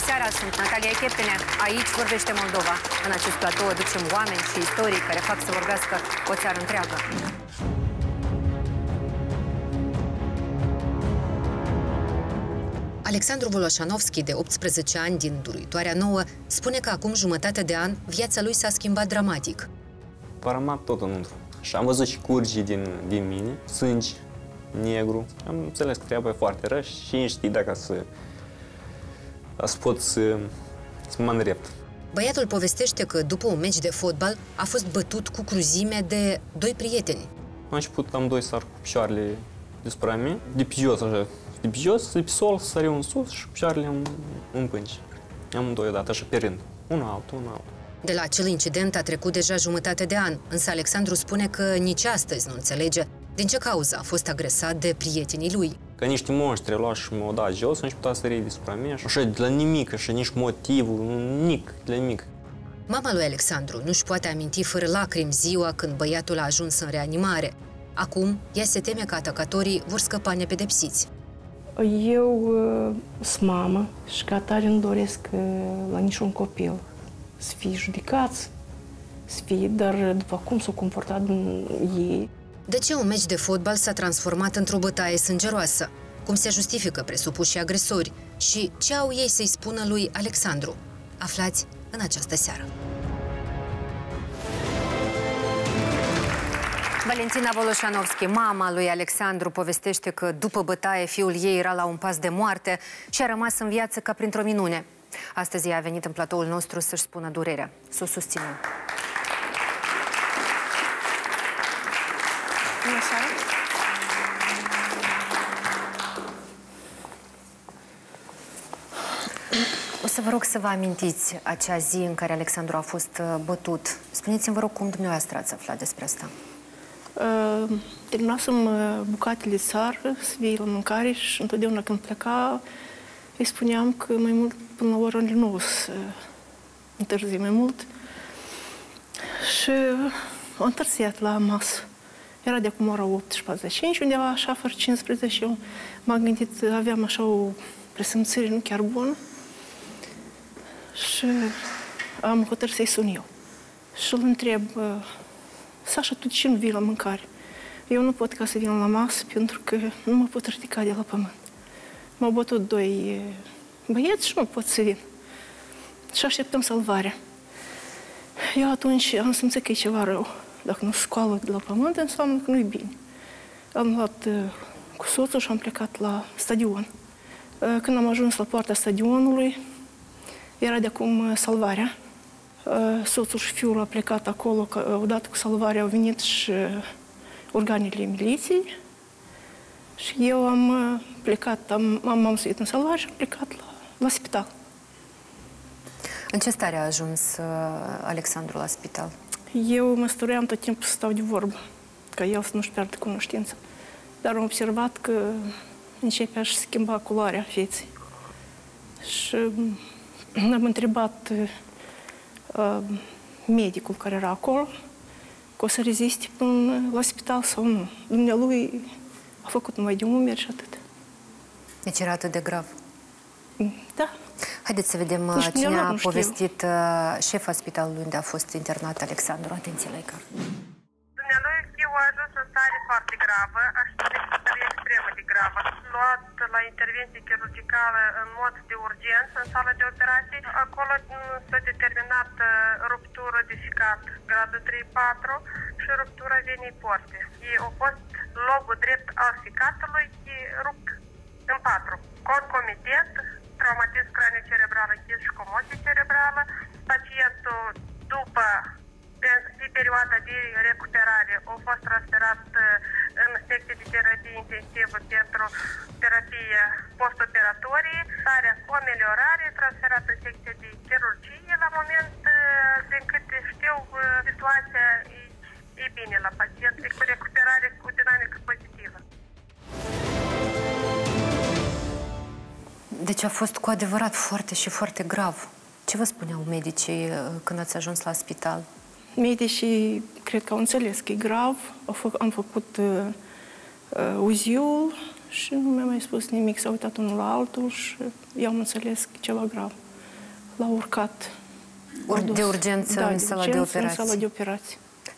Bună seara, sunt Natalia Cheptene. Aici vorbește Moldova. În acest platou aducem oameni și istorii care fac să vorbească o țară întreagă. Alexandru Voloșanovski, de 18 ani din Duruitoarea Nouă, spune că acum jumătate de an viața lui s-a schimbat dramatic. Paramat tot înăuntru. Și am văzut și curgi din, din mine, sângi, negru. Am înțeles că treaba e foarte rău și știi dacă să, să pot să, să mă îndrept. Băiatul povestește că după un meci de fotbal a fost bătut cu cruzime de doi prieteni. Am început amândoi să cu picioarele despre mine, de pe jos așa, de pe jos, de pe sol, săriu în sus și picioarele în, în pânci. Amândoi odată, așa pe rând. Un altul, un altul. De la acel incident a trecut deja jumătate de an, însă Alexandru spune că nici astăzi nu înțelege din ce cauză a fost agresat de prietenii lui. Ca niște monștri luat și m-au dat jos, și putea să râde despre mine, așa de la nimic, așa nici motivul, nimic, de la nimic. Mama lui Alexandru nu-și poate aminti fără lacrimi ziua când băiatul a ajuns în reanimare. Acum, ea se teme că atacatorii vor scăpa nepedepsiți. Eu uh, sunt mamă și ca tare nu doresc uh, la niciun copil să fie judecați, să fie, dar după cum s-au comportat ei. De ce un meci de fotbal s-a transformat într-o bătaie sângeroasă? Cum se justifică presupuși agresori? Și ce au ei să-i spună lui Alexandru? Aflați în această seară. Valentina Voloșanovski, mama lui Alexandru, povestește că după bătaie fiul ei era la un pas de moarte și a rămas în viață ca printr-o minune. Astăzi ea a venit în platoul nostru să-și spună durerea, să o susținem. Bună seara! O să vă rog să vă amintiți acea zi în care Alexandru a fost uh, bătut. Spuneți-mi, vă rog, cum dumneavoastră ați aflat despre asta? Uh, terminasem uh, bucatele țară, să vii la mâncare și întotdeauna când pleca, îi spuneam că mai mult până la orele 9 să întârzi mai mult. Și am întârziat la masă. Era de acum ora 8.45, undeva așa, fără 15, eu m-am gândit, aveam așa o presimțire nu chiar bună și am hotărât să-i sun eu. Și îl întreb, Sașa, tu ce nu vii la mâncare? Eu nu pot ca să vin la masă pentru că nu mă pot ridica de la pământ. M-au bătut doi băieți și nu pot să vin. Și așteptăm salvarea. Eu atunci am simțit că e ceva rău. Dacă nu scoală de la pământ, înseamnă că nu-i bine. Am luat uh, cu soțul și am plecat la stadion. Uh, când am ajuns la poarta stadionului, era de acum uh, salvarea. Uh, soțul și fiul a plecat acolo, că, uh, odată cu salvarea au venit și uh, organele miliției. Și eu am uh, plecat, am, am, am suit în salvare și am plecat la, la spital. În ce stare a ajuns uh, Alexandru la spital? Eu mă stăream tot timpul să stau de vorbă, ca el să nu-și piardă cunoștința. Dar am observat că începea să schimba culoarea feței. Și am întrebat uh, medicul care era acolo că o să reziste până la spital sau nu. Dumnealui a făcut numai de umeri și atât. Deci era atât de grav. Da. Haideți să vedem Deci uh, cine eu a nu știu. povestit uh, șefa spitalului unde a fost internat Alexandru. Atenție la ecran. Dumnealui fiul a ajuns în stare foarte gravă, aș spune că stare extremă de gravă. Luat la intervenție chirurgicală în mod de urgență în sală de operații. Acolo mm, s-a determinat uh, ruptură de ficat gradul 3-4 și ruptura venii porte. E a fost lobul drept al ficatului e rupt în patru. Concomitent, traumatism cranicerebral închis și comoție cerebrală. Pacientul, după pe, pe perioada de recuperare, a fost transferat uh, în secție de terapie intensivă pentru terapie postoperatorie, starea cu ameliorare, transferat în secție de chirurgie. La moment, uh, din câte știu, uh, situația e, e bine la pacient, e cu recuperare cu dinamică pozitivă. Deci a fost cu adevărat foarte și foarte grav. Ce vă spuneau medicii uh, când ați ajuns la spital? Medicii cred că au înțeles că e grav. Au fă, am făcut uh, uh, uziul și nu mi-a mai spus nimic. S-a uitat unul la altul și eu am înțeles că e ceva grav. l-a urcat. Ur- L-a dus. de urgență da, în sala de urgență operații. În sala de operații.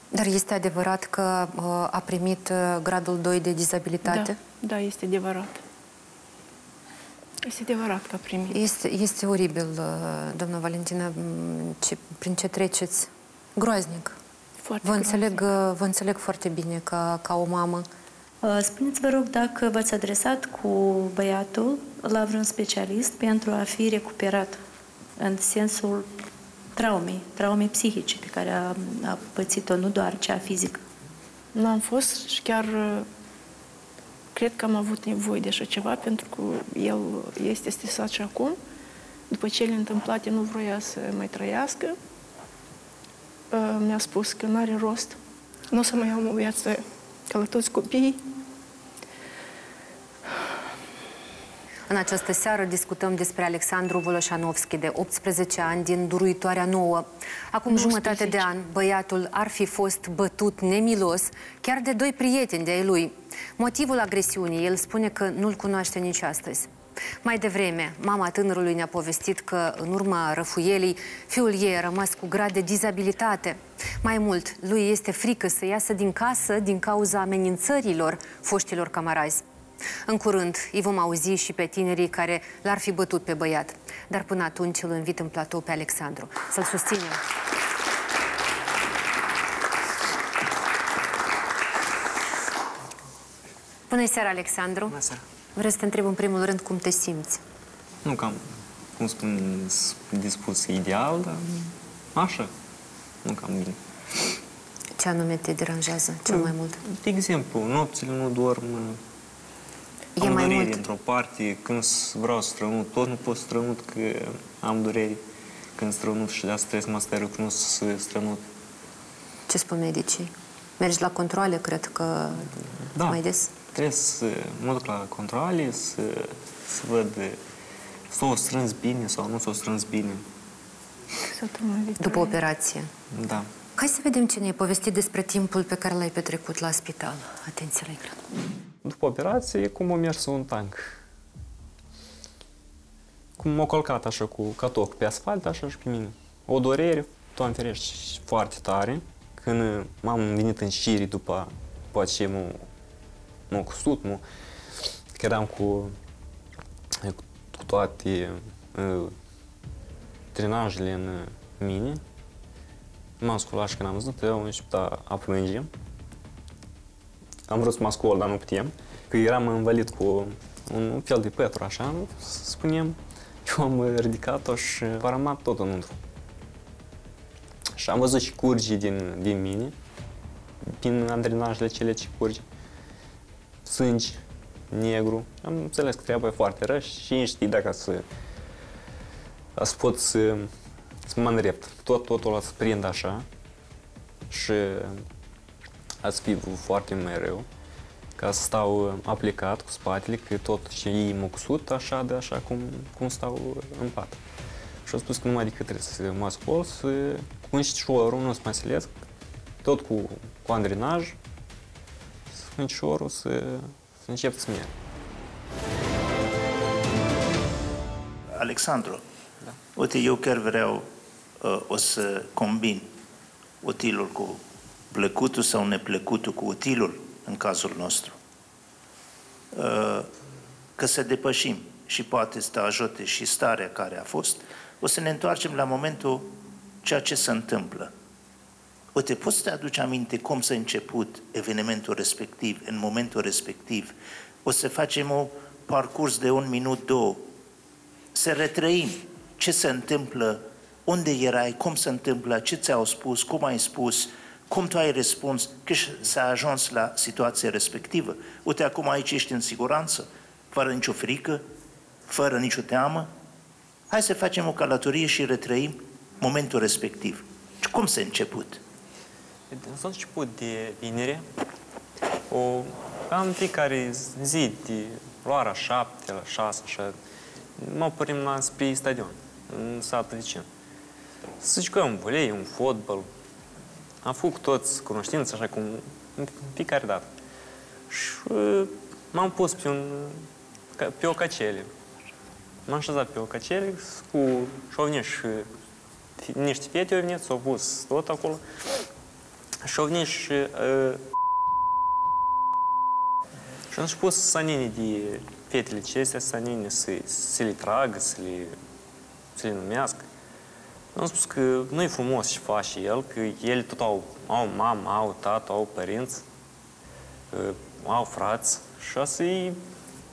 Dar este adevărat că uh, a primit uh, gradul 2 de dizabilitate? Da, da, este adevărat. Este adevărat că a primit. Este, este oribil, uh, doamna Valentina, m, ce, prin ce treceți. Groaznic. Foarte Vă groaznic. înțeleg, uh, vă înțeleg foarte bine ca, ca o mamă. Uh, Spuneți, vă rog, dacă v-ați adresat cu băiatul la vreun specialist pentru a fi recuperat în sensul traumei, traumei psihice pe care a, a pățit-o, nu doar cea fizică. N-am fost și chiar uh, cred că am avut nevoie de așa ceva pentru că el este stresat și acum. După cele întâmplate nu vroia să mai trăiască. Uh, Mi-a spus că nu are rost. Nu o să mai am o viață ca la toți copiii. În această seară discutăm despre Alexandru Voloșanovski, de 18 ani, din Duruitoarea Nouă. Acum 19. jumătate de an, băiatul ar fi fost bătut nemilos, chiar de doi prieteni de-ai lui. Motivul agresiunii, el spune că nu-l cunoaște nici astăzi. Mai devreme, mama tânărului ne-a povestit că, în urma răfuielii, fiul ei a rămas cu grad de dizabilitate. Mai mult, lui este frică să iasă din casă din cauza amenințărilor foștilor camarazi. În curând îi vom auzi și pe tinerii care l-ar fi bătut pe băiat. Dar până atunci îl invit în platou pe Alexandru. Să-l susținem! Bună seara, Alexandru! Bună seara. Vreau să te întreb în primul rând cum te simți. Nu cam, cum spun, s- dispus ideal, dar așa. Nu cam bine. Ce anume te deranjează cel mai mult? De exemplu, nopțile nu dorm, E am mai durere mult într-o parte, când s- vreau să strănut, tot nu pot să strănut că am durere. Când strănut și de asta trebuie să mă stai nu să strănut. ce spun medicii. Mergi la controle, cred că Da. mai des. Trebuie să mă duc la controle, să, să văd s-o strâns bine sau nu s-o strâns bine. Săptămâna viitoare. După operație. Da. Hai să vedem ce ne-ai povestit despre timpul pe care l-ai petrecut la spital. Atenție la ecran. După operație, e cum a mers un tank. Cum m-a colcat așa cu catoc pe asfalt, așa și pe mine. O durere, Doamne ferește, foarte tare. Când m-am venit în șiri după, după ce m-a, m-a cusut, m-a, că eram cu, cu toate uh, trenajele în mine, m-am sculat și când am văzut, eu am început a, a plânge. Am vrut să mă scol, dar nu puteam. Că eram învălit cu un fel de petru, așa, nu? să spunem. Eu am ridicat-o și a rămas tot înăuntru. Și am văzut și curgi din, din mine, din andrenajele cele ce curge. Sângi, negru. Am înțeles că treaba e foarte rău și cine știe dacă să, să pot să, să mă îndrept. Tot, totul o să prind așa și ați fi foarte mai rău ca să stau aplicat cu spatele, că tot și ei m-au cusut așa de așa cum, cum stau în pat. Și au spus că numai decât trebuie să mă scol, să cu înștișorul, nu să mă silesc, tot cu, cu andrenaj, să cu înștișorul să, să încep să merg. Alexandru, da. uite, eu chiar vreau uh, o să combin utilul cu plăcutul sau neplăcutul cu utilul în cazul nostru. Uh, că să depășim și poate să te ajute și starea care a fost, o să ne întoarcem la momentul ceea ce se întâmplă. Uite, poți să te aduci aminte cum s-a început evenimentul respectiv, în momentul respectiv? O să facem o parcurs de un minut, două, să retrăim ce se întâmplă, unde erai, cum se întâmplă, ce ți-au spus, cum ai spus, cum tu ai răspuns, că s-a ajuns la situația respectivă. Uite, acum aici ești în siguranță, fără nicio frică, fără nicio teamă. Hai să facem o călătorie și retrăim momentul respectiv. Și cum s-a început? S-a început de vinere, o, cam fiecare zi, de la ora șapte, la șase, așa, mă oprim la spre stadion, în satul vicin. Să jucăm volei, un fotbal. Am făcut toți cunoștință, așa cum în fiecare dată. Și uh, m-am pus pe, un, ca- pe o cacele. m-am așezat pe o căcele cu... și au venit și fi- niște fete au venit, s-au pus tot acolo. Și au venit și... Uh, și am spus sanine de fetele acestea, sanine să, să le tragă, să le, să le numească. Am spus că nu e frumos ce face el, că ele tot au, au mamă, au tată, au părinți, uh, au frați și asta-i,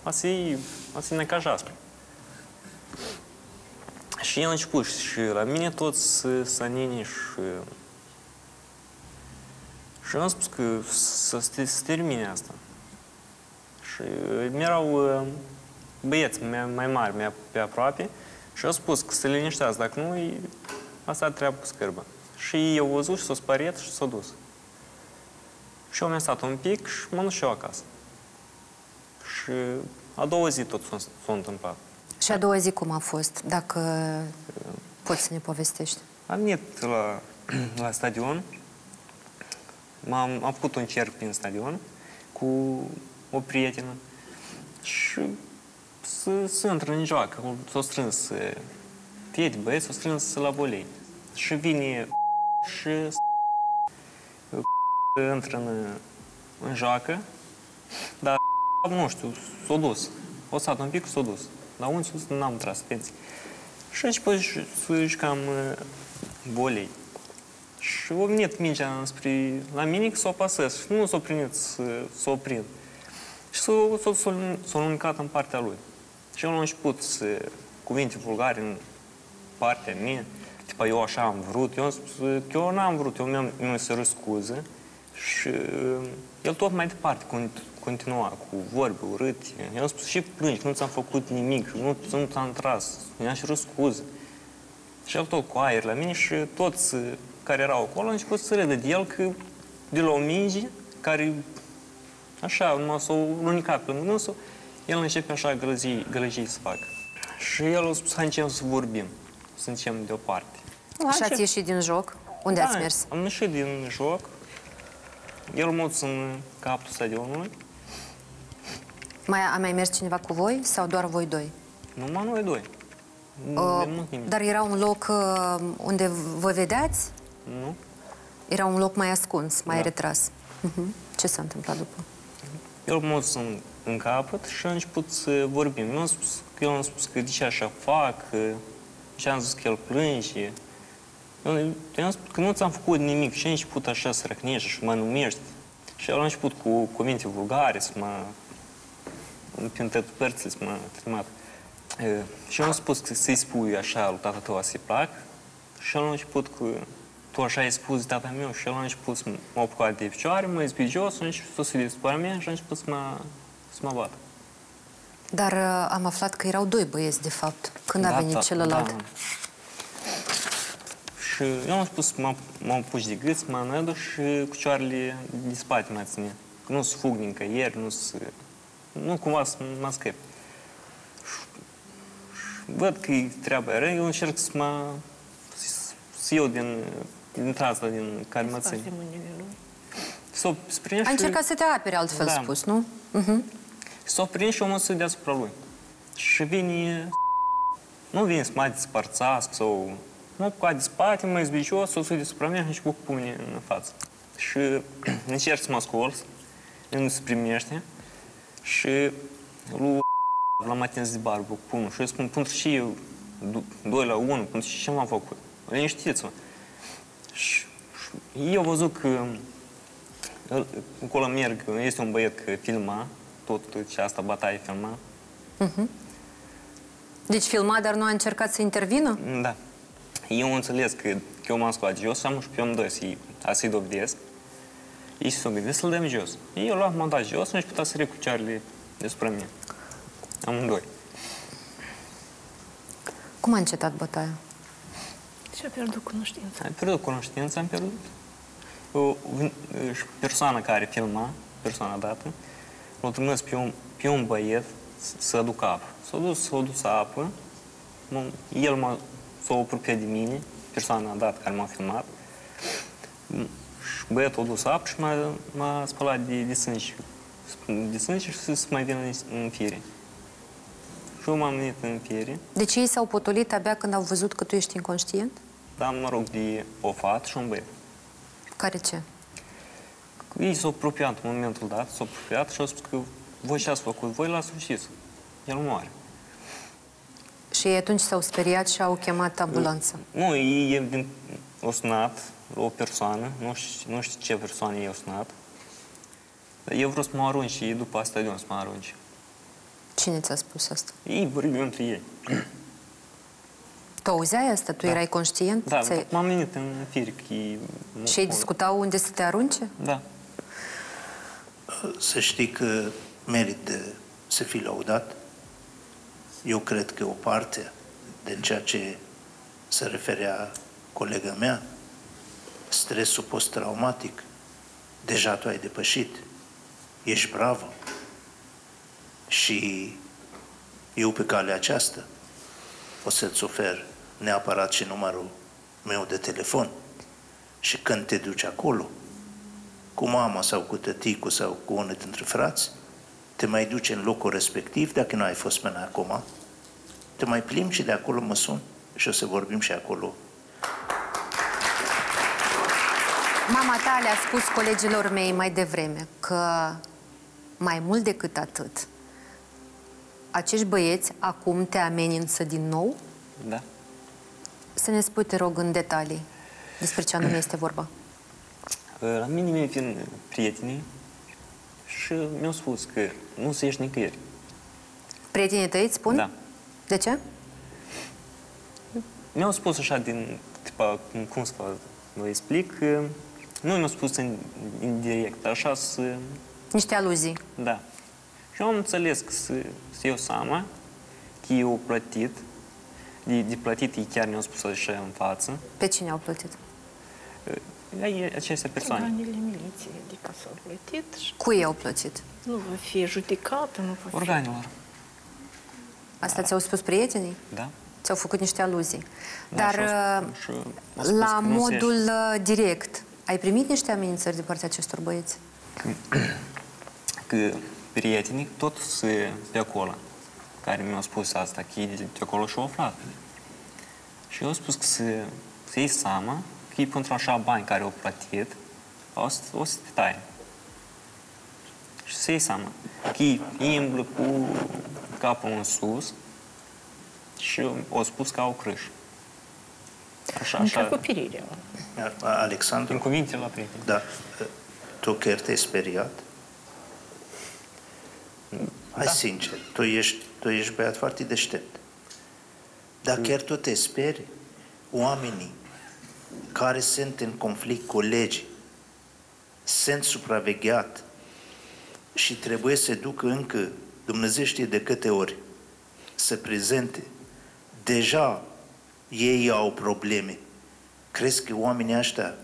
asta-i, asta-i necajaspre. Și el a început și la mine toți sanini și... Și am spus că să se să termine asta. Și erau uh, băieți mai, mai mari, mai pe aproape, și au spus că se liniștează, dacă nu, e- asta treabă cu scârbă. Și eu au văzut și s-a spariet și s-a dus. Și eu mi-am stat un pic și m-am dus și eu acasă. Și a doua zi tot s-a, s-a întâmplat. Și a doua zi cum a fost, dacă poți să ne povestești? Am venit la, la stadion, m-am, am făcut un cerc prin stadion cu o prietenă și să, să intră în joacă. S-au strâns eh, fete, băieți, s-au strâns la volei. Și vine și intră în, în joacă, dar nu știu, s-a dus. O stat un pic și s-a dus. La unde s-a dus, n-am tras atenție. Și început să jucam uh, volei. Și a venit mingea spre la mine că s-o apasez și nu s-o primit să s-o prind. Și s-o, s-o, s-o, s-o luncat în partea lui. Și el a început să cuvinte vulgare în partea mea. Tipa, eu așa am vrut. Eu am spus că eu n-am vrut. Eu mi-am mi să scuze. Și uh, el tot mai departe cont- continua cu vorbe urâte. Eu am spus și plângi, nu ți-am făcut nimic, nu, nu ți-am tras. Mi-am și scuze. Și el tot cu aer la mine și toți uh, care erau acolo au început să râdă de el că de la o minge care așa, numai s-o lunicat pe lângă dânsul, el începe așa gălăzii, gălăzii să facă. Și el a spus, hai începem să vorbim, să începem deoparte. Și ați ieșit din joc? Unde ați Da, mers? Am ieșit din joc. El m-a dus în capul stadionului. Mai, a mai mers cineva cu voi sau doar voi doi? Numai noi doi. Nu Uh, de mult nimic. dar era un loc uh, unde vă vedeați? Nu? Era un loc mai ascuns, mai Da. retras. Mhm. Ce s-a întâmplat după? El m-a dus în, în capăt și a început să vorbim. Eu am spus că eu am spus că de ce așa fac, că- și am zis că el plânge. Eu, eu am spus că nu ți-am făcut nimic și a început așa să răcnește și mă numești. Și el a început cu cuvinte vulgare, să mă... prin toate părțile, să mă trimat. E, Și eu am spus că să-i spui așa lui tata tău să-i plac. Și el a început cu... Tu așa ai spus de tata meu și el a început să mă apucat de picioare, mă izbi jos, și a început să se despre mea și a început să mă, să mă bată. Dar uh, am aflat că erau doi băieți, de fapt, când a venit da, celălalt. Da. Și eu am spus, m-am m-am pus de gât, mă înădu și cucioarele de spate mă ține. Că nu se fug nicăieri, nu se... Nu cumva să mă scăp. Și- și Văd că e treaba rea, eu încerc să mă... să iau din, din trasă din care mă ține. Spate mâinile lui. S-o sprins Ai și- încercat să te apere, altfel Da. spus, nu? Mhm. S-a prins și omul să deasupra lui. Și vine... Nu vine să mă spărțească sau... Mă cu de spate, mă izbicios, o să deasupra mea și început cu pumne în față. Și încerc să mă scol, el nu se primește și lui l-am atins de barbă cu pumnul și eu spun, pentru ce eu, 2 la 1, pentru ce m-am făcut? Liniștiți-vă. Și, și eu văzut că el- Acolo merg, este un băiat că filma, tot ce asta bataie filma. Deci filma, dar nu a încercat să intervină? Da. Eu înțeles că, că eu m-am scoat jos, am și pe om doi să-i, a să-i dovedesc. Ei s-au gândit să-l dăm jos. Eu l-am m-am dat jos și am putea să recucearele despre mine. Amândoi. Cum a încetat bătaia? Și a pierdut cunoștința. Am pierdut cunoștința, am pierdut. O, vin- și persoana care filma, persoana dată, l-a trimis pe un, pe un băiet să- să aducă apă. S-a dus, s-a dus apă, m- el m-a, s-a apropiat de mine, persoana dată care m-a filmat, M- și băiatul a dus apă și m-a, m-a spălat de, de sânge. De sânge și să, să mai vină în, în fire. Și eu m-am venit în fiere, Deci ei s-au potolit abia când au văzut că tu ești inconștient? dar, mă rog, de o fată și un băiat. Care ce? Ei s-au apropiat în momentul dat, s-au apropiat și au spus că voi ce ați făcut, voi l-ați ucis. El moare. Și ei atunci s-au speriat și au chemat ambulanța. Nu, ei e din, o sunat o persoană, nu știu, nu știu ce persoană i-au sunat. Dar eu vreau să mă arunci și după asta eu să mă arunci. Cine ți-a spus asta? Ei vorbeau între ei. Tu auzeai asta? Tu erai conștient? Da, Ți-ai- m-am venit în fir, că ei... mă Și ei spun. discutau unde să te arunce? Da. Să știi că merit de să fii laudat. Eu cred că o parte din ceea ce se referea colega mea, stresul post-traumatic, deja tu ai depășit. Ești bravă. Și eu pe calea aceasta o să-ți ofer neapărat și numărul meu de telefon. Și când te duci acolo, cu mama sau cu tăticul sau cu unul dintre frați, te mai duci în locul respectiv, dacă nu ai fost până acum, te mai plimbi și de acolo mă sun și o să vorbim și acolo. Mama ta le-a spus colegilor mei mai devreme că mai mult decât atât, acești băieți acum te amenință din nou? Da. Să ne spui, te rog, în detalii despre ce anume este vorba. La mine mi vin prietenii și mi-au spus că nu se ieși nicăieri. Prietenii tăi îți spun? Da. De ce? Mi-au spus așa din, tipa, cum- cum să vă, vă explic, că nu mi-au spus în, indirect, așa să, Niște aluzii. da. Și eu am înțeles că să, să iau seama că eu au plătit, de, de plătit ei chiar mi-au spus așa în față, Pe cine au plătit? ei, aceste persoane. Organele miliției, adică s-au plătit și Cui au plătit? nu va fi judecată, nu va fi... Organelor, Asta ți-au spus prietenii? da. Ți-au făcut niște aluzii. Da, Dar și au uh, spus- și au spus la că nu se modul uh, direct, ai primit niște amenințări din partea acestor băieți? că prietenii tot se de acolo, care mi-au spus asta, că ei de de acolo și-au aflat. Și eu au spus că să, să iei seama că e pentru așa bani care au plătit, o să, o să te taie. Și să iei seama că ei îmblă cu capul în sus și au spus că au crâș. Așa, Încă așa, acoperirea. Alexandru, în cuvinte la prieteni. da, tu chiar te-ai speriat? Hai Da. sincer, tu ești, tu ești băiat foarte deștept. Dar chiar tu te speri? Oamenii care sunt în conflict cu legii, sunt supravegheat și trebuie să ducă încă, Dumnezeu știe de câte ori, să prezente. Deja ei au probleme. Crezi că oamenii ăștia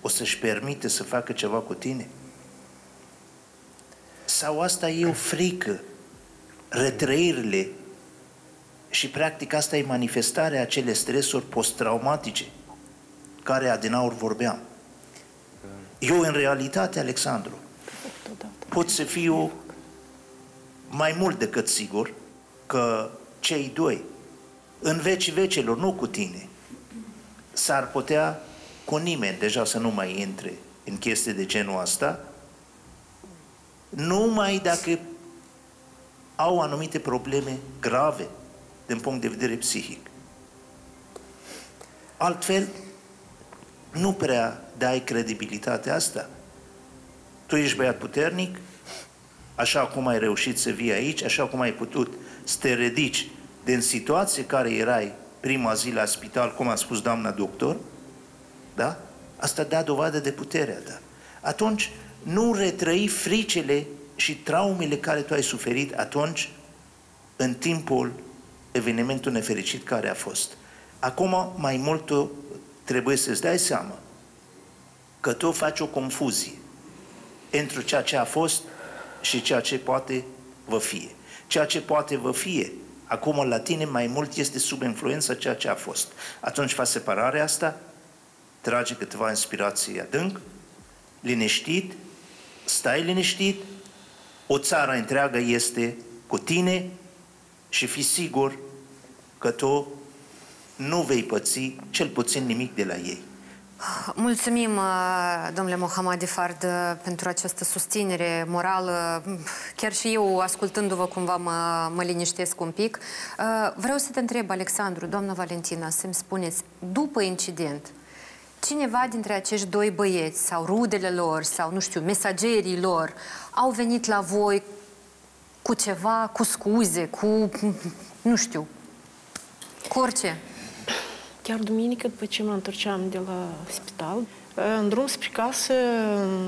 o să-și permite să facă ceva cu tine? Sau asta e o frică, retrăirile și practic asta e manifestarea acele stresuri post-traumatice care adinaur vorbeam. Eu în realitate, Alexandru, pot să fiu mai mult decât sigur că cei doi, în vecii vecelor, nu cu tine, s-ar putea cu nimeni deja să nu mai intre în chestii de genul asta, numai dacă au anumite probleme grave din punct de vedere psihic. Altfel, nu prea dai credibilitatea asta. Tu ești băiat puternic, așa cum ai reușit să vii aici, așa cum ai putut să te ridici din situație care erai prima zi la spital, cum a spus doamna doctor, da? Asta dă dovadă de puterea ta. Atunci, nu retrăi fricele și traumele care tu ai suferit atunci, în timpul evenimentului nefericit care a fost. Acum, mai mult, tu trebuie să-ți dai seama că tu faci o confuzie între ceea ce a fost și ceea ce poate vă fie. Ceea ce poate vă fie, acum la tine mai mult este sub influența ceea ce a fost. Atunci faci separarea asta, trage câteva inspirații adânc, liniștit, stai liniștit, o țară întreagă este cu tine, și fi sigur că tu nu vei păți cel puțin nimic de la ei. Mulțumim, uh, domnule Mohamadi Fard, uh, pentru această susținere morală. Chiar și eu, ascultându-vă cumva, mă, mă liniștesc un pic. Uh, vreau să te întreb, Alexandru, doamna Valentina, să-mi spuneți, după incident, cineva dintre acești doi băieți sau rudele lor sau, nu știu, mesagerii lor au venit la voi cu ceva, cu scuze, cu, nu știu, cu orice? Chiar duminică, după ce mă întorceam de la spital, în drum spre casă,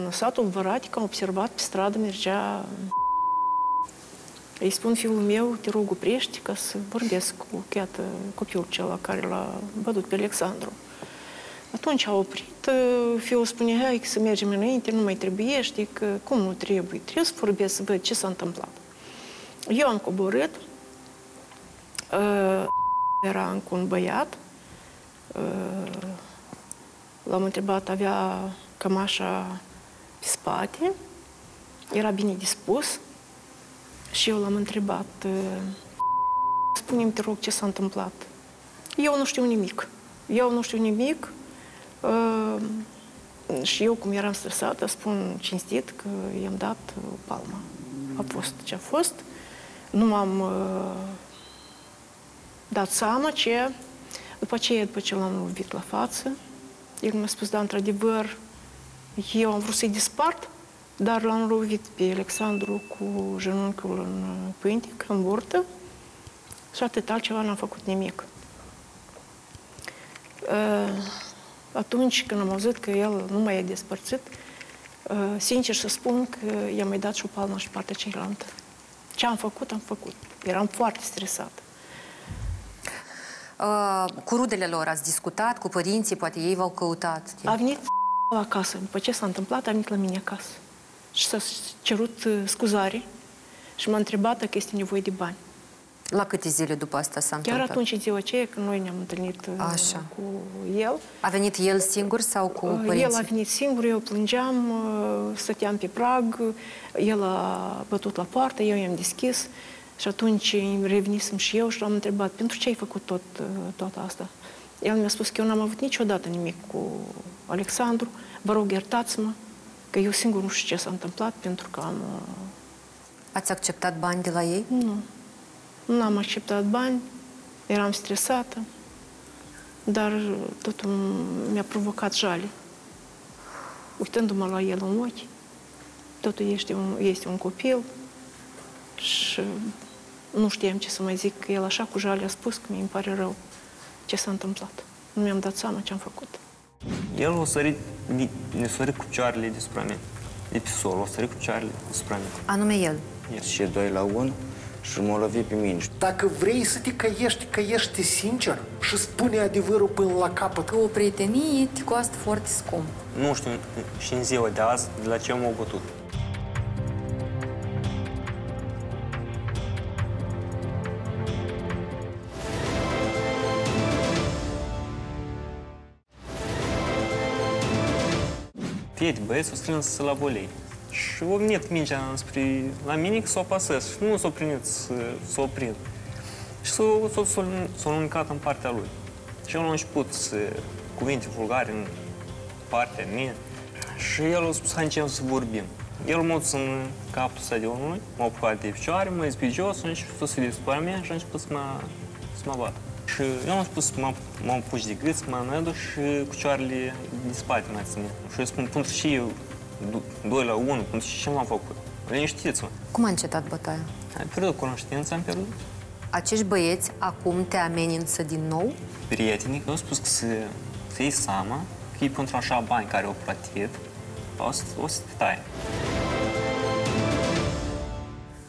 în satul Văratic, am observat pe stradă mergea... Îi spun fiul meu, te rog, oprește ca să vorbesc cu chiată copilul cel care l-a bătut pe Alexandru. Atunci a oprit, fiul spune, hai să mergem înainte, nu mai trebuie, știi că cum nu trebuie, trebuie să vorbesc, să văd ce s-a întâmplat. Eu am coborât, era încă un băiat, L-am întrebat, avea cămașa pe spate, era bine dispus și eu l-am întrebat, spune-mi, te rog, ce s-a întâmplat. Eu nu știu nimic. Eu nu știu nimic și eu, cum eram stresată, spun cinstit că i-am dat palma. A fost ce a fost. Nu m-am dat seama ce după aceea, după ce l-am lovit la față, el mi-a spus, da, într-adevăr, eu am vrut să-i dispart, dar l-am lovit pe Alexandru cu genunchiul în pântic, în burtă, și atât altceva n-am făcut nimic. Atunci când am auzit că el nu mai e despărțit, sincer să spun că i-am mai dat și o palmă și partea cealaltă. Ce am făcut, am făcut. Eram foarte stresată. Uh, cu rudele lor ați discutat, cu părinții, poate ei v-au căutat? A venit acasă. După ce s-a întâmplat, a venit la mine acasă. Și s-a cerut uh, scuzare și m-a întrebat dacă este nevoie de bani. La câte zile după asta s-a întâmplat? Chiar atunci, în ziua aceea, când noi ne-am întâlnit uh, Așa. cu el. A venit el singur sau cu părinții? El a venit singur, eu plângeam, stăteam pe prag, el a bătut la poartă, eu i-am deschis. Și atunci revenisem și eu și l-am întrebat, pentru ce ai făcut tot, uh, toată asta? El mi-a spus că eu n-am avut niciodată nimic cu Alexandru, vă rog iertați-mă, că eu singur nu știu ce s-a întâmplat, pentru că am... Uh, Ați acceptat bani de la ei? Nu. Nu am acceptat bani, eram stresată, dar totul mi-a provocat jale. Uitându-mă la el în ochi, totul este un, este un copil și nu știam ce să mai zic, că el așa cu jale a spus că mi-mi pare rău ce s-a întâmplat. Nu mi-am dat seama ce am făcut. El o sărit, ne sărit cu cioarele despre mine. De pe sol, o sărit cu cioarele despre mine. Anume el? El. Și doi la un și m-a lovit pe mine. Dacă vrei să te căiești, căiești sincer și spune adevărul până la capăt. Că o prietenie te costă foarte scump. Nu știu și în ziua de azi de la ce m-au bătut. Tieti, băieți s-au strâns la volei. Și o venit mingea spre la mine să o pasez și nu s-o primit să o prind. Și s-a luncat în partea lui. Și el a început să cuvinte vulgare în partea mea și el a spus, hai încem să vorbim. El m-a dus în capul stadionului, m-a apucat de picioare, m-a zis pe jos, și a început să se despre mea și a început să mă, să mă bată. Și eu am spus, m-am pus de gât, mă nădu și cucioarele de spate mai ține. Și eu spun, pentru și eu, 2 la 1, pentru și ce m-am făcut? Liniștiți-mă. Cum a încetat bătaia? Am pierdut cunoștința, am pierdut. Acești băieți acum te amenință din nou? Prietenii au spus că să, să iei seama că e pentru așa bani care au plătit, o să, o să te tai.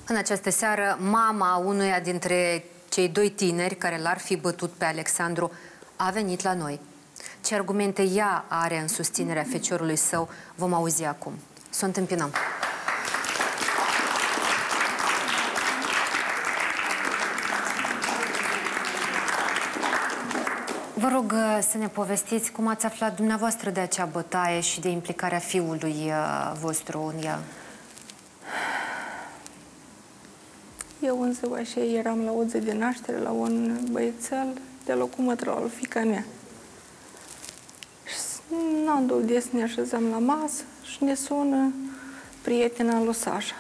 În această seară, mama unuia dintre cei doi tineri care l-ar fi bătut pe Alexandru a venit la noi. Ce argumente ea are în susținerea feciorului său, vom auzi acum. Să o întâmpinăm. Vă rog uh, să ne povestiți cum ați aflat dumneavoastră de acea bătaie și de implicarea fiului uh, vostru în ea. Eu în ziua și eram la o zi de naștere la un băiețel de locumătră al fica mea. Și n-am două de să ne așezăm la masă și ne sună prietena lui Sasha.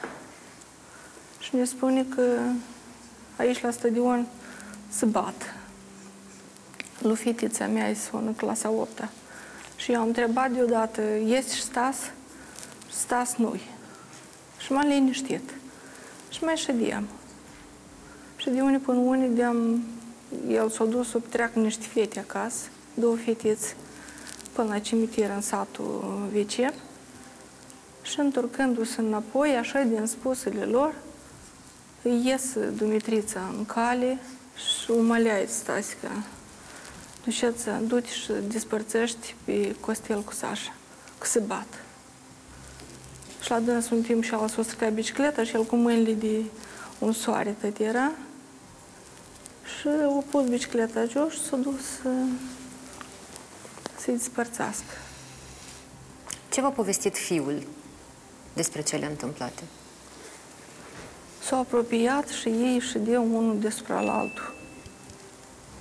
Și ne spune că aici la stadion se bat. Lui fetița mea îi sună clasa 8 -a. Și eu am întrebat deodată, ești Stas? Stas nu-i. Și m-am liniștit. Și mai șediam. Și de unii până unii de-am... El s-a dus să treacă niște fete acasă, două fetițe, până la cimitir în satul vecin. Și întorcându-se înapoi, așa din spusele lor, ies Dumitrița în cale și umăleai Stasica. Duceți, du-te și despărțești pe Costel cu Sasha, că se bat. Și la dânsul un timp și al s-a stricat bicicleta și el cu mâinile de un soare tot era. Și a pus bicicleta jos și s-a dus să- să-i despărțească. Ce v-a povestit fiul despre cele întâmplate? S-au apropiat și ei și de unul despre altul.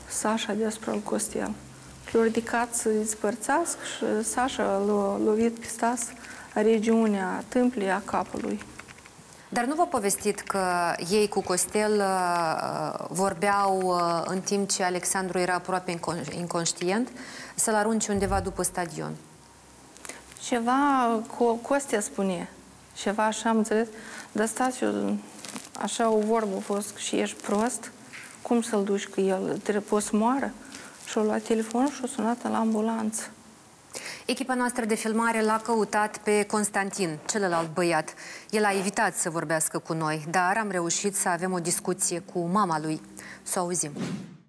Sasha despre al Costel. Și l-au ridicat să-i despărțească și Sasha l-a lovit pe Stas regiunea tâmplii a capului. Dar nu v-a povestit că ei cu Costel uh, vorbeau uh, în timp ce Alexandru era aproape incon- inconștient să-l arunce undeva după stadion? Ceva cu Costea spune, ceva așa am înțeles, dar Stasiu, așa o vorbă a fost și ești prost, cum să-l duci cu el, trebuie poți să moară? Și-a luat telefonul și-a sunat la ambulanță. Echipa noastră de filmare l-a căutat pe Constantin, celălalt băiat. El a evitat să vorbească cu noi, dar am reușit să avem o discuție cu mama lui. Să o auzim.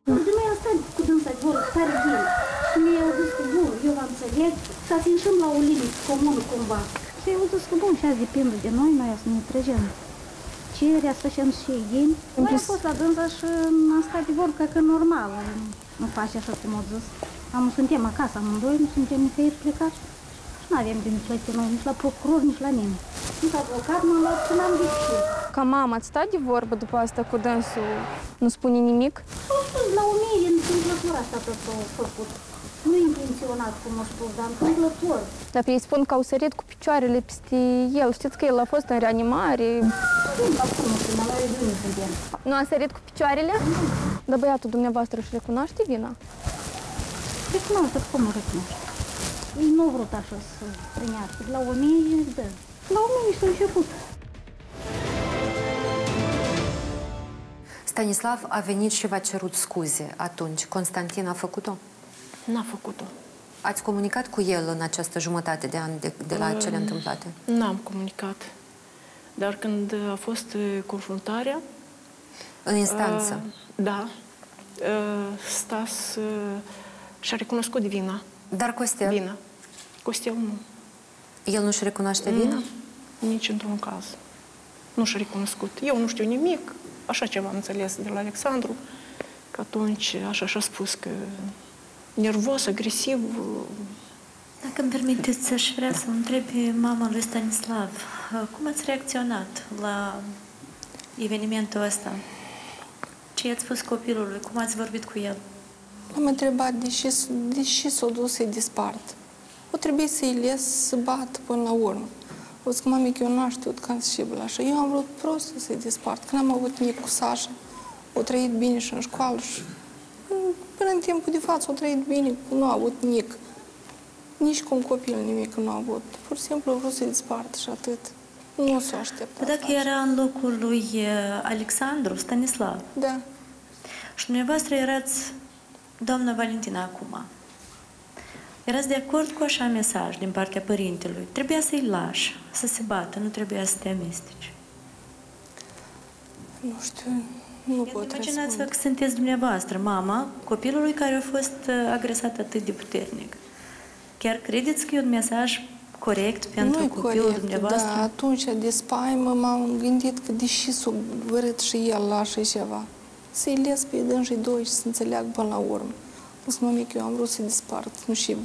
De noi am stat cu dânsa de vorbă tare bine. Și mi-au zis că bun, eu v-am înțeleg, să atingem la o limită comună cumva. Și eu zis că bun, și azi depinde de noi, noi să ne trăgem cererea, să facem și ei. Noi am fost la dânsa și am stat de vorbă ca că normal, nu face așa cum au zis. Am, suntem acasă amândoi, nu suntem nicăieri plecați. Și nu avem de nici la noi, nici la procuror, nici la nimeni. Nici avocat m-am luat și n-am decis. Ca mama ați stat de vorbă după asta cu dânsul? Nu spune nimic? Au spus la o mie, întâmplător asta tot s-a făcut. Nu intenționat, cum a spus, dar întâmplător. Dar ei spun că au sărit cu picioarele peste el. Știți că el a fost în reanimare. Sunt acum, când la regiune suntem. Nu a sărit cu picioarele? Dar băiatul dumneavoastră își recunoaște vina? Recunoaște, cum nu recunoaște? Ei nu au vrut așa să primească. La o mie, da. La o mie și-a început. Stanislav a venit și v-a cerut scuze atunci. Constantin a făcut-o? N-a făcut-o. Ați comunicat cu el în această jumătate de an de, de la cele întâmplate? N-am comunicat. Dar când a fost uh, confruntarea... În instanță? uh, da. uh, Stas uh, și-a recunoscut vina. Dar Costel? Vina. Costel nu. El nu-și recunoaște vina? Nici într-un caz. Nu și-a recunoscut. Eu nu știu nimic. Așa ceva am înțeles de la Alexandru. Că atunci așa și-a spus că nervos, agresiv. Dacă îmi permiteți, aș vrea să întreb pe mama lui Stanislav, cum ați reacționat la evenimentul ăsta? Ce i-ați spus copilului? Cum ați vorbit cu el? Am întrebat de ce, de ce s-a dus să-i dispart. O trebuie să-i les să bat până la urmă. O zic, mami, că eu nu știut că și la așa. Eu am vrut prost să-i dispart. Când am avut nimic cu Sasha, o trăit bine și în școală și până în timpul de față o trăit bine, nu a avut nimic. Nici cu un copil nimic nu a avut. Pur și simplu a vrut să-i dispart și atât. Nu s-o așteptat. Dar dacă era în locul lui eh, Alexandru, Stanislav, Da. și dumneavoastră erați doamna Valentina acum, erați de acord cu așa mesaj din partea părintelui? Trebuia să-i lași, să se bată, nu trebuia să te amesteci. Nu știu, nu pot Imaginați-vă răspunde. că sunteți dumneavoastră, mama copilului care a fost uh, agresat atât de puternic. Chiar credeți că e un mesaj corect pentru Nu-i copilul corect, dumneavoastră? Da, atunci de spaimă m-am gândit că deși s-a vărât și el la așa ceva, să-i les pe dânsii doi și să înțeleagă până la urmă. Nu sunt mămic, eu am vrut să-i dispart, nu și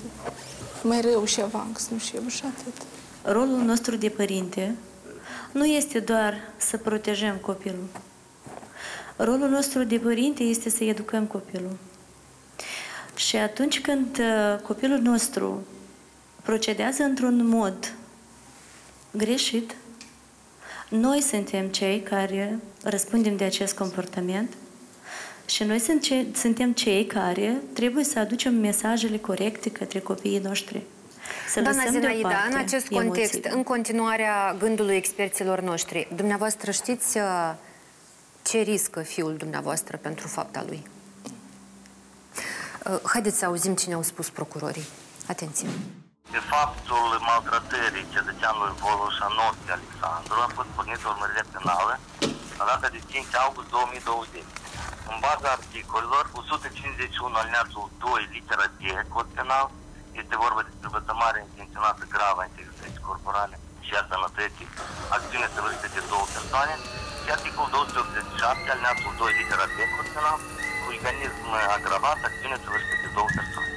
mai rău ceva, că să nu știu, și atât. Rolul nostru de părinte nu este doar să protejăm copilul. Rolul nostru de părinte este să educăm copilul. Și atunci când uh, copilul nostru procedează într-un mod greșit, noi suntem cei care răspundem de acest comportament și noi suntem cei care trebuie să aducem mesajele corecte către copiii noștri. Să Doamna Zinaida, în acest context, emoțiile. în continuarea gândului experților noștri, dumneavoastră știți uh, ce riscă fiul dumneavoastră pentru fapta lui? Uh, haideți să auzim cine au spus procurorii. Atenție! De faptul maltratării cetățeanului Voloșanovski Alexandru a fost pornită urmărire penală la data de 5 august 2020. În baza articolelor 151 alineatul 2 litera D cod penal este vorba despre vătămare intenționată gravă a integrității corporale și a sănătății, acțiune săvârșită de două persoane și articolul 287 alineatul 2 litera B cod penal, huliganism agravat, acțiune săvârșită de două persoane.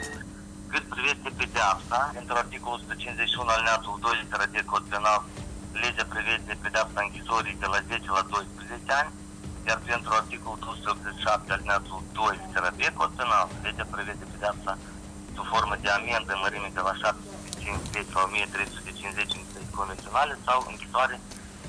Cât privește pedeapsa, pentru articolul 151 alineatul 2 litera D cod penal, legea prevede pedeapsa închisorii de la 10 la 12 ani, iar pentru articolul 287 alineatul 2 litera B cod penal, legea prevede pedeapsa sub formă de amendă în mărime de la 750 sau 1350 în convenționale sau închisoare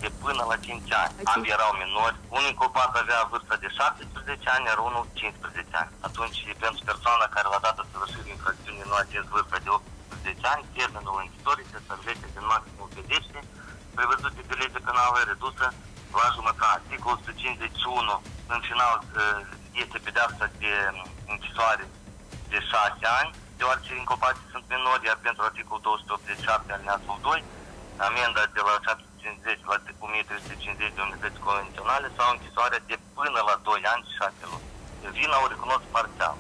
de până la 5 ani. Ambii erau minori. Un inculpat avea vârsta de 17 ani, iar unul 15 ani. Atunci, pentru persoana care la data săvârșirii infracțiunii nu a atins vârsta de 18 ani, termenul închisorii se servește din maximul pedepse prevăzute de legea penală redusă la jumătate. Articolul 151, în final, este pedeapsa de închisoare de 6 ani, deoarece inculpații sunt minori, iar pentru articolul 287 alineatul 2, amenda de la 750 la 1350 de unități convenționale sau închisoarea de până la 2 ani și 6 luni. Vina o recunosc parțial.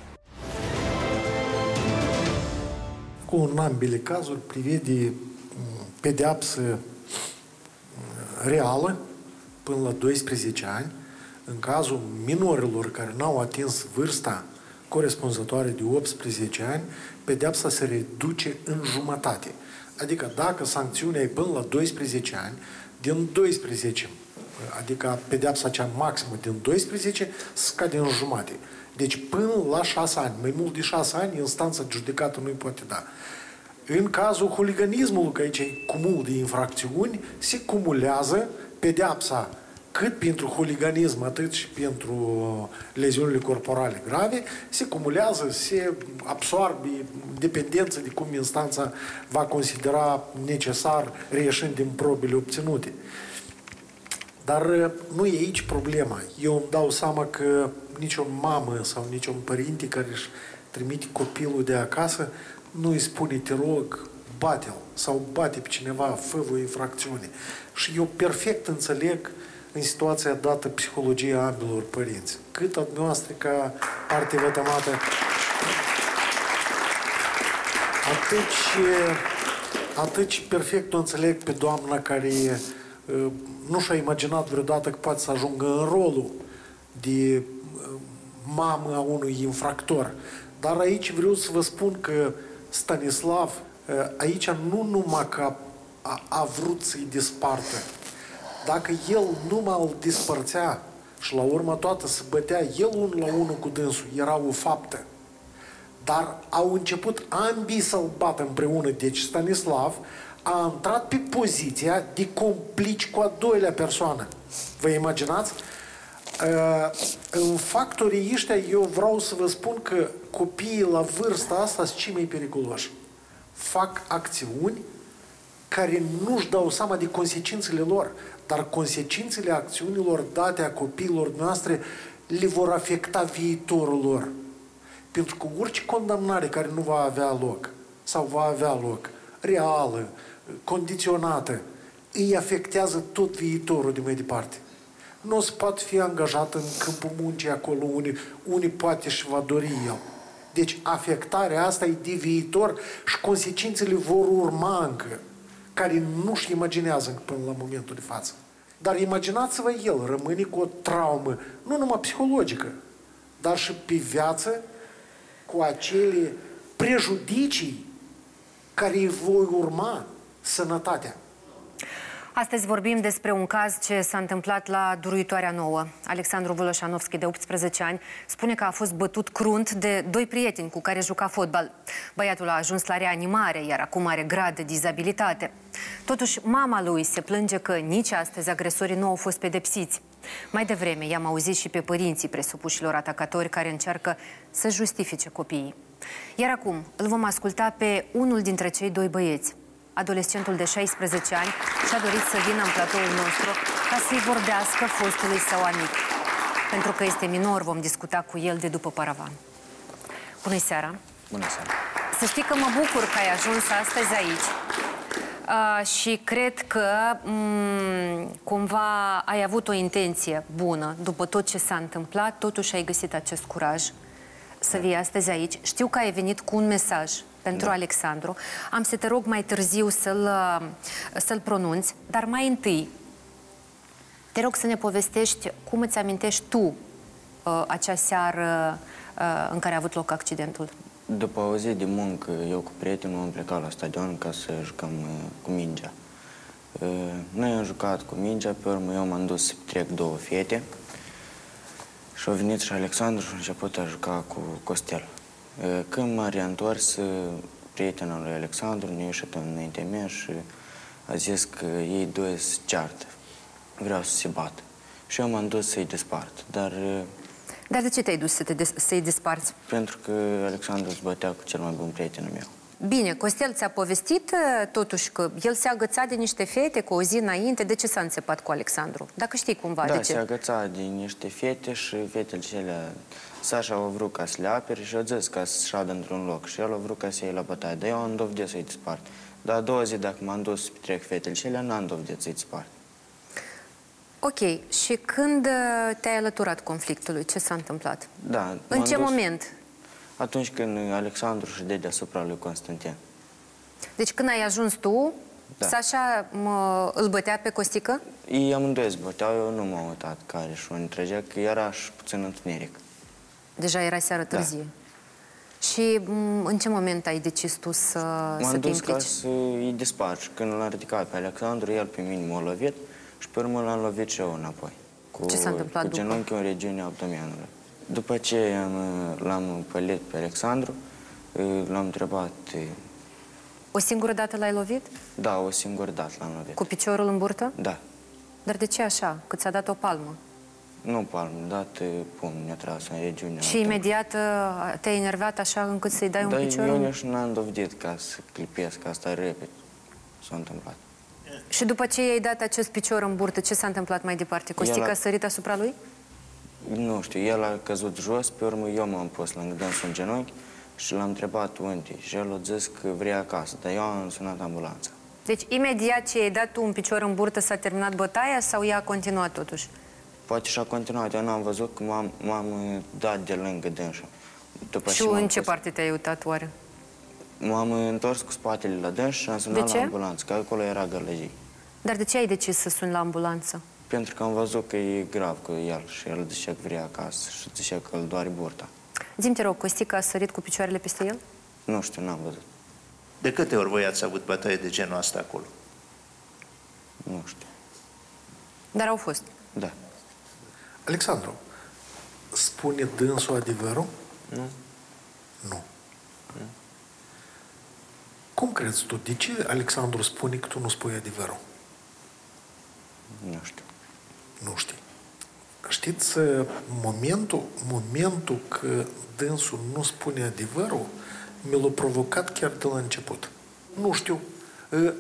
Cu în ambele cazuri privede mm, pedeapsă mm, reală până la 12 ani, în cazul minorilor care n-au atins vârsta corespunzătoare de 18 ani, pedeapsa se reduce în jumătate. Adică dacă sancțiunea e până la 12 ani, din 12, adică pedeapsa cea maximă din 12, scade în jumătate. Deci până la 6 ani, mai mult de 6 ani, instanța judecată nu-i poate da. În cazul huliganismului, că aici e cumul de infracțiuni, se cumulează pedeapsa cât pentru huliganism, atât și pentru leziunile corporale grave, se cumulează, se absorbe dependență de cum instanța va considera necesar reieșind din probele obținute. Dar uh, nu e aici problema. Eu îmi dau seama că nicio mamă sau niciun părinte care își trimite copilul de acasă nu îi spune, te rog, bate-l sau bate pe cineva, fă o infracțiune. Și eu perfect înțeleg uh, în situația dată psihologia ambilor părinți. Cât a dumneavoastră ca parte vătămată, atât atât perfect o înțeleg pe doamna care nu și-a imaginat vreodată că poate să ajungă în rolul de mamă a unui infractor. Dar aici vreau să vă spun că Stanislav aici nu numai că a, a vrut să-i despartă, dacă el nu m-al dispărțea și la urmă toată se bătea el unul la unul cu dânsul, era o faptă. Dar au început ambii să-l bată împreună. Deci Stanislav a intrat pe poziția de complici cu a doilea persoană. Vă imaginați? Uh, în factorii ăștia eu vreau să vă spun că copiii la vârsta asta sunt cei mai periculoși. Fac acțiuni care nu-și dau seama de consecințele lor dar consecințele acțiunilor date a copiilor noastre le vor afecta viitorul lor. Pentru că orice condamnare care nu va avea loc sau va avea loc, reală, condiționată, îi afectează tot viitorul de mai departe. Nu o să poate fi angajat în câmpul muncii acolo unde, unde poate și va dori el. Deci afectarea asta e de viitor și consecințele vor urma încă care nu-și imaginează până la momentul de față. Dar imaginați-vă el, rămâne cu o traumă, nu numai psihologică, dar și pe viață, cu acele prejudicii care îi voi urma sănătatea. Astăzi vorbim despre un caz ce s-a întâmplat la Duruitoarea Nouă. Alexandru Voloșanovski, de 18 ani, spune că a fost bătut crunt de doi prieteni cu care juca fotbal. Băiatul a ajuns la reanimare, iar acum are grad de dizabilitate. Totuși, mama lui se plânge că nici astăzi agresorii nu au fost pedepsiți. Mai devreme i-am auzit și pe părinții presupușilor atacatori care încearcă să justifice copiii. Iar acum îl vom asculta pe unul dintre cei doi băieți, adolescentul de 16 ani și-a dorit să vină în platoul nostru ca să-i vorbească fostului său amic. Pentru că este minor, vom discuta cu el de după paravan. Bună seara! Bună seara! Să știi că mă bucur că ai ajuns astăzi aici. Uh, și cred că um, cumva ai avut o intenție bună după tot ce s-a întâmplat, totuși ai găsit acest curaj să vii astăzi aici. Știu că ai venit cu un mesaj pentru da. Alexandru. Am să te rog mai târziu să-l să pronunți, dar mai întâi te rog să ne povestești cum îți amintești tu uh, acea seară uh, în care a avut loc accidentul. După o zi de muncă, eu cu prietenul am plecat la stadion ca să jucăm uh, cu mingea. Uh, noi am jucat cu mingea, pe urmă eu m-am dus să trec două fete și au venit și Alexandru și a început a juca cu Costel. Când m-a reîntors, prietenul lui Alexandru ne-a ieșit înaintea mea și a zis că ei doi se ceartă. Vreau să se bată. Și eu m-am dus să-i despart, dar... Dar de ce te-ai dus să te des să-i desparți? Pentru că Alexandru se bătea cu cel mai bun prieten meu. Bine, Costel ți-a povestit totuși că el se agăța de niște fete cu o zi înainte. De ce s-a înțepat cu Alexandru? Dacă știi cumva da, de ce. se agăța de niște fete și fetele cele Sasha a vrut ca să le apere și a zis ca să șadă într-un loc și el a vrut ca să iei la bătaie. Dar eu am dovedit să-i dispart. Dar a doua zi, dacă m-am dus să petrec fetele și ele, n-am dovedit să-i dispart. Ok. Și când uh, te-ai alăturat conflictului? Ce s-a întâmplat? Da. În ce dus moment? Atunci când Alexandru și de deasupra lui Constantin. Deci când ai ajuns tu, da. Sasha mă, îl bătea pe Costică? Ei amândoi îți băteau, eu nu m-am uitat care și unul trăgea, că era și puțin întuneric. Deja era seară Da. târzie. Și m, în ce moment ai decis tu să, să M-am te dus ca implici? să-i dispar și când l-am ridicat pe Alexandru, el pe mine m-a lovit și pe urmă l-am lovit și eu înapoi. Cu, Ce s-a întâmplat cu după? genunchiul în regiunea abdomenului. După ce am- l-am pălit pe Alexandru, l-am întrebat, O singură dată l-ai lovit? da, o singură dată l-am lovit. Cu piciorul în burtă? Da. Dar de ce așa? Că ți-a dat o palmă. Nu palmă, dat pumn, ne-a tras în regiunea Și imediat uh, te-ai enervat așa încât să-i dai un Dar picior? eu în- nici n-am dovedit ca să clipesc, asta repede s-a întâmplat. Și după ce i-ai dat acest picior în burtă, ce s-a întâmplat mai departe? Costica El a- a sărit asupra lui? Nu știu, el a căzut jos, pe urmă eu m-am pus lângă dânsul în genunchi și l-am întrebat unde și el a zis că vrea acasă, dar eu am sunat ambulanța. Deci imediat ce i-ai dat tu un picior în burtă s-a terminat bătaia sau ea a continuat totuși? Poate și-a continuat, eu n-am văzut că m-am, m-am uh, dat de lângă dânsul. După și m-am în ce pus- parte te-ai uitat oare? M-am întors cu spatele la dâns și am sunat De ce? la ambulanță, că acolo era gălăgie. Dar de ce ai decis să suni la ambulanță? Pentru că am văzut că e grav cu el și el zicea că vrea acasă și zicea că îl doare burta. Zi-mi, te rog, Costica a sărit cu picioarele peste el? Nu știu, n-am văzut. De câte ori voi ați avut bătaie de genul asta acolo? Nu știu. Dar au fost. Da. Alexandru, spune dânsul adevărul? Nu. Nu. Cum crezi tu? De ce Alexandru spune că tu nu spui adevărul? Nu știu. Nu știi. Știți, momentul, momentul că dânsul nu spune adevărul, mi l-a provocat chiar de la început. Nu știu,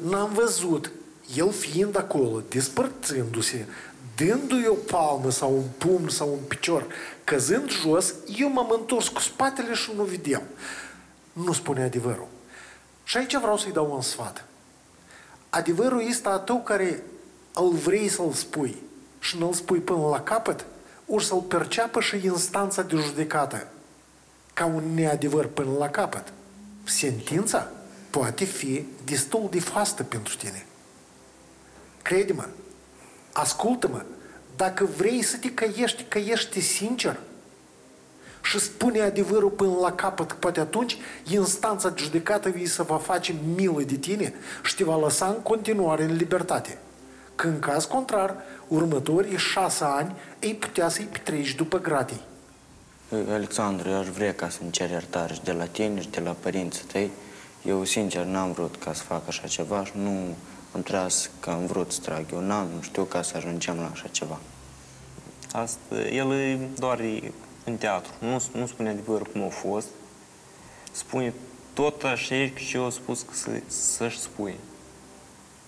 n-am văzut, el fiind acolo, despărțindu-se, dându-i o palmă sau un pumn sau un picior, căzând jos, eu m-am întors cu spatele și nu vedeam. Nu spune adevărul. Și aici vreau să-i dau un sfat. Adevărul este a tău care îl vrei să-l spui și nu-l spui până la capăt, ori să-l perceapă și instanța de judecată ca un neadevăr până la capăt. Sentința poate fi destul de fastă pentru tine. Crede-mă, ascultă-mă, dacă vrei să te căiești, căiește sincer și spune adevărul până la capăt, poate atunci instanța de judecată vii să va face milă de tine și te va lăsa în continuare în libertate. că în caz contrar, următorii șase ani ei putea să-i petreci după gratii. Alexandru, eu aș vrea ca să-mi cer iertare și de la tine și de la părinții tăi. Eu, sincer, n-am vrut ca să fac așa ceva și nu îmi tras că am vrut să trag. Eu n-am, nu știu ca să ajungem la așa ceva. Asta, el e doar e în teatru, nu, nu spune adevărul cum a fost. Spune tot așa și eu a spus că să, să-și spui.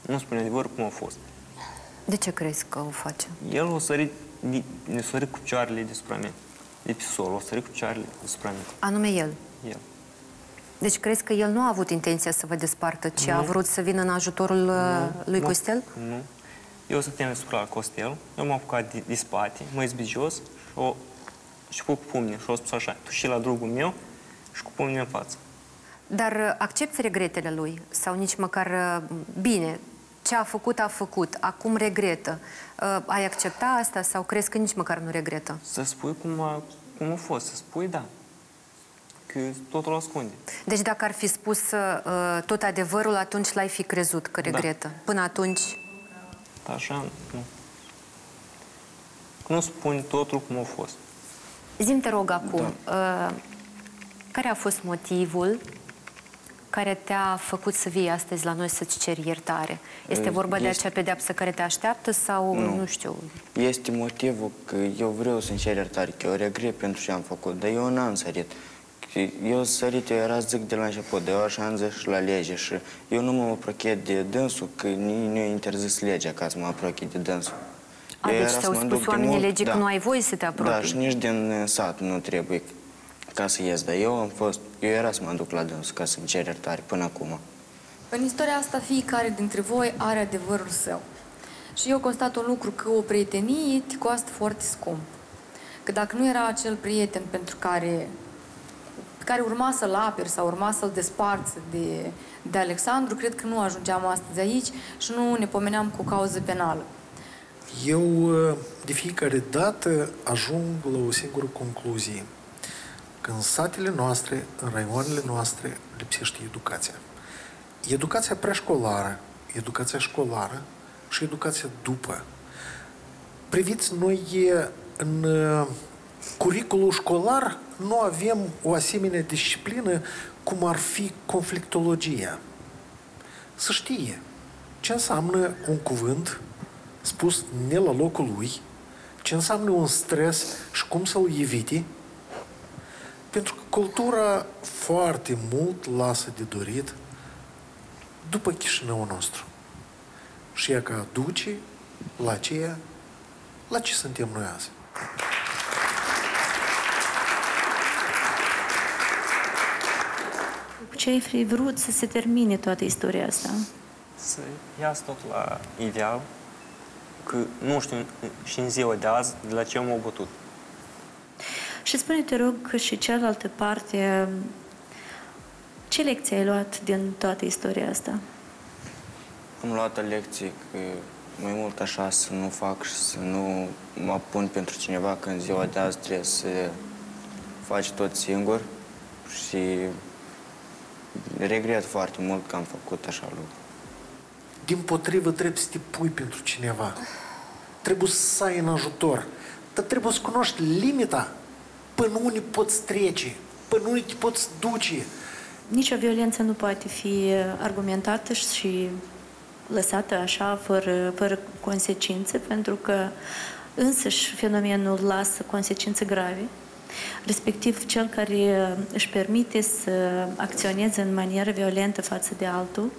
Nu spune adevărul cum a fost. De ce crezi că o face? El o sărit, ne sărit cu picioarele deasupra mea. De pe sol, o sărit cu picioarele deasupra mea. Anume el. El. Deci crezi că el nu a avut intenția să vă despartă, ci Nu. a vrut să vină în ajutorul uh, lui Nu. Costel? Nu. Eu stăteam deasupra la Costel, eu m-am apucat de, de spate, mă izbit jos și, o, și cu pumne și o spus așa, tu și la drugul meu și cu pumne în față. Dar uh, accepti regretele lui? Sau nici măcar, uh, bine, ce a făcut, a făcut, acum regretă. Uh, Ai accepta asta sau crezi că nici măcar nu regretă? Să spui cum a, cum a fost, să spui da. Că totul ascunde. Deci dacă ar fi spus uh, tot adevărul, atunci l-ai fi crezut că regretă. Până atunci, Dar așa, nu. Nu spuni totul cum a fost. Zim te rog acum, uh, care a fost motivul care te-a făcut să vii astăzi la noi să-ți ceri iertare? Este Uh, vorba de este- acea pedeapsă care te așteaptă sau, nu, Nu. știu, Este motivul că eu vreau să-mi cer iertare, că eu regret pentru ce am făcut, dar eu n-am sărit. Că Eu sărit, eu era zic de la început, dar eu așa am zis și la lege și eu nu mă aprochet de dânsul, că ni- nu-i interzis legea ca să mă apropie de dânsul. A, Eu deci era să ți-au mă spus duc de oamenii mult, legii că nu ai voie să te apropii. Da, și nici din uh, sat nu trebuie ca să ies, dar eu am fost, eu era să mă duc la dânsul ca să-mi cer iertare până acum. În istoria asta, fiecare dintre voi are adevărul său. Și eu constat un lucru, că o prietenie te costă foarte scump. Că dacă nu era acel prieten pentru care, care urma să-l aperi sau urma să-l desparți de, de Alexandru, cred că nu ajungeam astăzi aici și nu ne pomeneam cu cauză penală. Eu uh, de fiecare dată ajung la o singură concluzie. Că în satele noastre, în raioanele noastre, lipsește educația. Educația preșcolară, educația școlară și educația după. Priviți, noi e, în uh, curiculul școlar nu avem o asemenea disciplină cum ar fi conflictologia. Să știe ce înseamnă un cuvânt spus ne la locul lui, ce înseamnă un stres și cum să-l evite, pentru că cultura foarte mult lasă de dorit după Chișinăul nostru. Și ea că aduce la ceea la ce suntem noi azi. Ce ai fi vrut să se termine toată istoria asta? Să iasă tot la ideal, că nu știu și în ziua de azi de la ce am bătut. Și spune, te rog, că și cealaltă parte, ce lecție ai luat din toată istoria asta? Am luat o lecție că mai mult așa să nu fac și să nu mă pun pentru cineva că în ziua de azi trebuie să faci tot singur și regret foarte mult că am făcut așa lucru. Din potrivă, trebuie să te pui pentru cineva. Trebuie să ai în ajutor. Dar trebuie să cunoști limita până unde poți trece, până unde te poți duce. Nici o violență nu poate fi argumentată și lăsată așa, fără, fără consecințe, pentru că însăși fenomenul lasă consecințe grave. Respectiv, cel care își permite să acționeze în manieră violentă față de altul,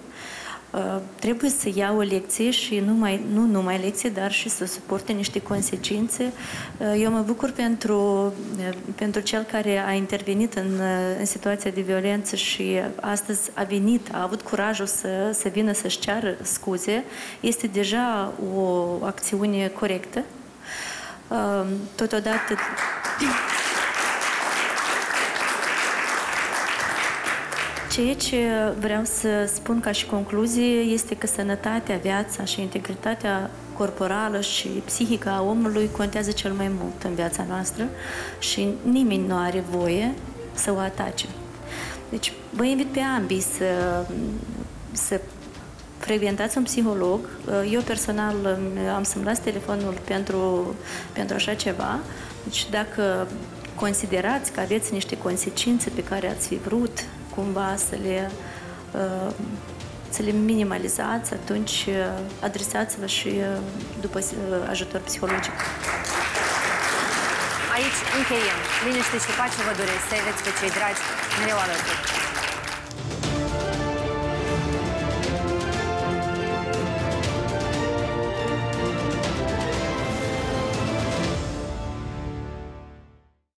uh, trebuie să ia o lecție și nu, mai, nu numai lecție, dar și să suporte niște consecințe. Uh, Eu mă bucur pentru, uh, pentru cel care a intervenit în, uh, în situația de violență și astăzi a venit, a avut curajul să, să vină să-și ceară scuze. Este deja o acțiune corectă. Uh, Totodată... Ceea ce vreau să spun ca și concluzie este că sănătatea, viața și integritatea corporală și psihică a omului contează cel mai mult în viața noastră și nimeni nu are voie să o atace. Deci vă invit pe ambii să, să frecventați un psiholog. Uh, eu personal um, am să-mi las telefonul pentru, pentru așa ceva. Deci dacă considerați că aveți niște consecințe pe care ați fi vrut cumva să le, uh, să le minimalizați, atunci adresați-vă și după ajutor psihologic. Aici încheiem. Liniște și pace vă doresc să aveți pe cei dragi mereu alături.